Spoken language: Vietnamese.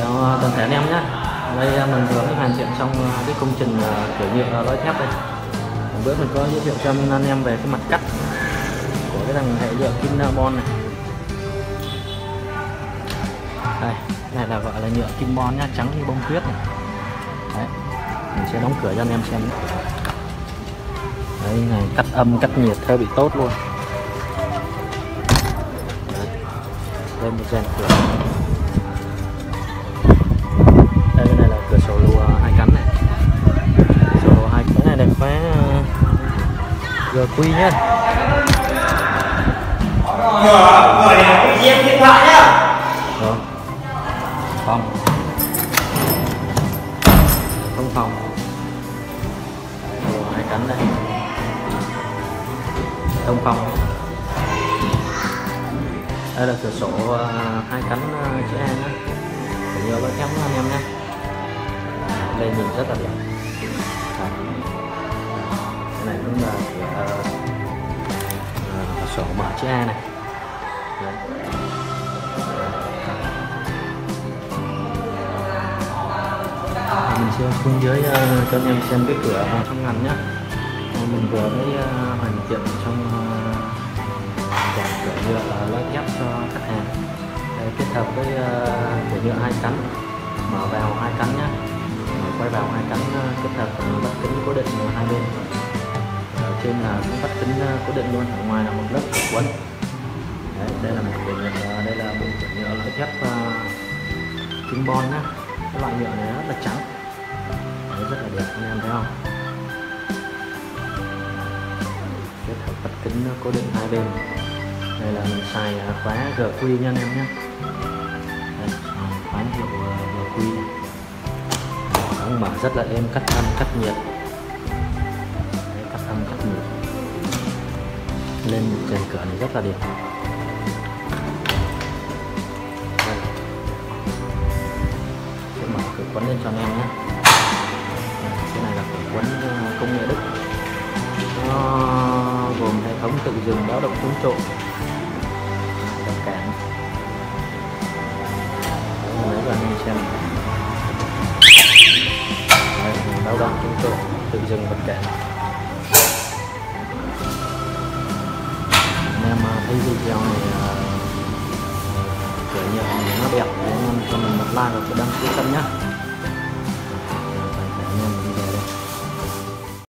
chào toàn thể anh em nhé. Đây à, mình vừa mới hoàn thiện xong à, cái công trình à, kiểu nhựa lõi thép đây. Bữa mình có giới thiệu cho anh em về cái mặt cắt của cái thằng hệ nhựa Kinabon này. Đây này là gọi là nhựa Kinbon nhá, trắng như bông tuyết này. Đấy, mình sẽ đóng cửa cho anh em xem đấy này cắt âm, cắt nhiệt hơi bị tốt luôn. Đấy. đây một rèn cửa. Giờ quy nhá. Người này bị diêm điện thoại nhá rồi phòng thông phòng hai cánh đây. Thông phòng đây là cửa sổ à, hai cánh à, chữ A nhé phải nhớ với em anh em nhé đây nhìn rất là đẹp. Sổ mở chữ A này. Đấy. À, mình sẽ xuống dưới uh, cho anh em xem cái cửa trong ngành nhé mình vừa mới uh, hoàn thiện trong uh, ờ, cửa nhựa lói ghép cho khách hàng. Đây, kết hợp với uh, cửa nhựa hai cánh mở vào hai cánh nhé mở quay vào hai cánh uh, kết hợp uh, bắt kính cố định ở hai bên là cũng bắt tính uh, cố định luôn ở ngoài là một lớp quấn. Đấy, đây là một bình, uh, ờ, đây là một cửa nhựa loại thép uh, bon nhá. Cái loại nhựa này rất là trắng. Đấy, rất là đẹp anh em thấy không? Kết hợp bắt kính cố định hai bên. Đây là mình xài khóa GQ nha anh em nhé khóa hiệu GQ đóng mở rất là êm cắt âm cắt nhiệt. Lên trên cửa này rất là đẹp. Đây. sẽ mở cửa quấn lên cho anh em nhé. Cái này là cửa quấn ờ, công nghệ đức. Nó gồm hệ thống tự dừng báo động chống trộm đập cản. Lấy cho anh em xem. Đấy, báo động chống trộm tự dừng bật cản. Em thấy video này ờ, kiểu như nó đẹp thì cho mình một like và một đăng ký kênh nhé